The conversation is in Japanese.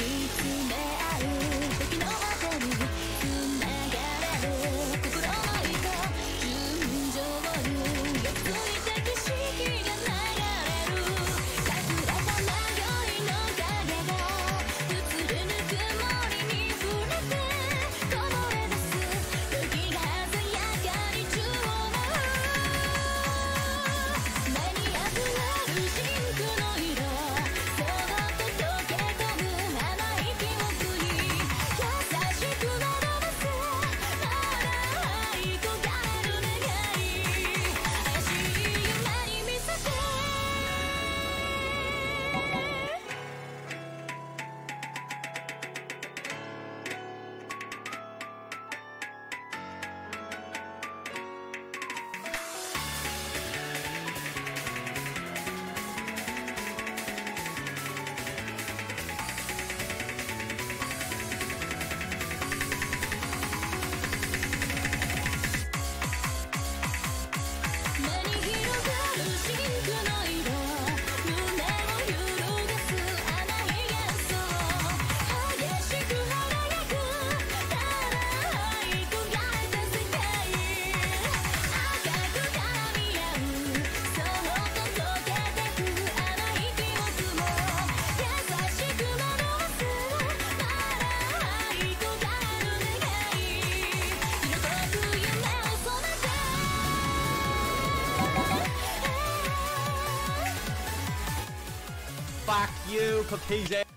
見つめ合う Fuck you, Caucasian.